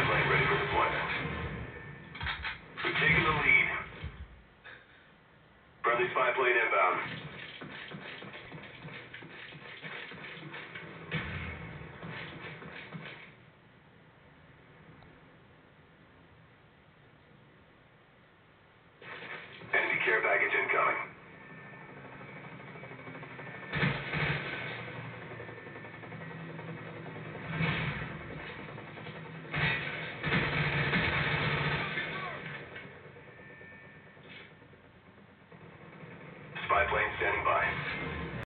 sideline ready for deployment. We've taken the lead. Friendly spy plane inbound. Enemy care package incoming. Spy plane standing by.